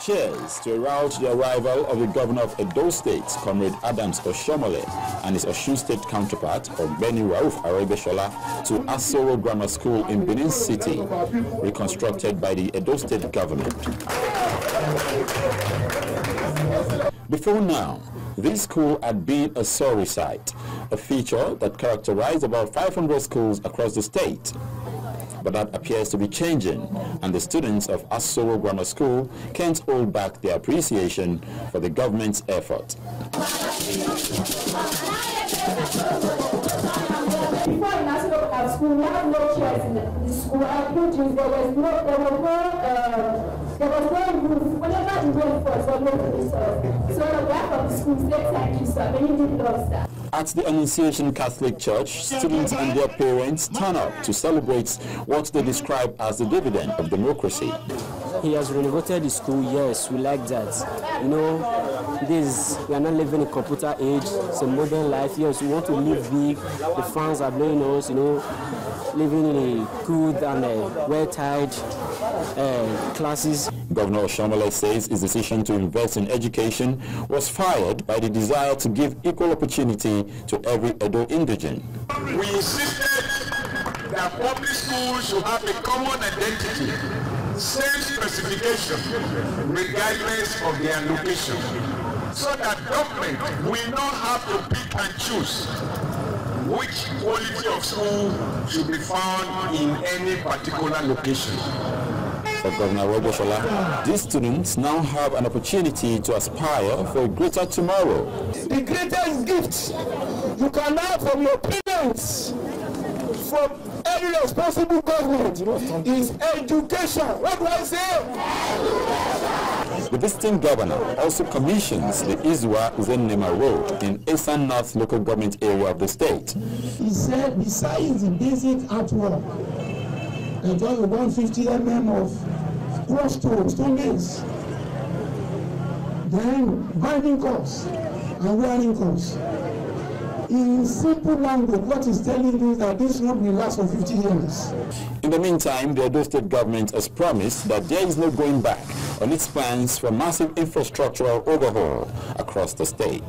Cheers to herald the arrival of the governor of Edo State, Comrade Adams Oshiomhole, and his Osun State counterpart, Ogbeni Rauf Aregbesola, to Asoro Grammar School in Benin City, reconstructed by the Edo State government. Before now, this school had been a sorry sight, a feature that characterized about 500 schools across the state but that appears to be changing, and the students of Asoro Grammar School can't hold back their appreciation for the government's effort. Before in Asoro School, we had no chairs in the school. There was no, there was no, uh, there was no roof. Whenever for so no roof. So, on behalf of the school, thank you, sir. Many love that. At the Annunciation Catholic Church, students and their parents turn up to celebrate what they describe as the dividend of democracy. He has renovated the school, yes, we like that. You know, this we are not living in computer age, it's a modern life. Yes, we want to live big. The fans are blowing us, you know, living in a good and uh, well-tied uh, classes. Governor Oshiomhole says his decision to invest in education was fired by the desire to give equal opportunity to every Edo indigent. We insisted that public schools should have a common identity, same specification, regardless of their location, so that government will not have to pick and choose which quality of school should be found in any particular location. For Governor Aregbesola, these students now have an opportunity to aspire for a greater tomorrow. The greatest gift you can have from your parents, from every responsible government, is education. What do I say? The visiting governor also commissions the Izwa Uzenema Road in Eastern North local government area of the state. He said, besides the basic artwork, and just 150 mm of cross stone, stone base, then binding course and wearing course. In simple language, what he's telling you is that this road will last for 50 years. In the meantime, the Edo State government has promised that there is no going back on its plans for massive infrastructural overhaul across the state.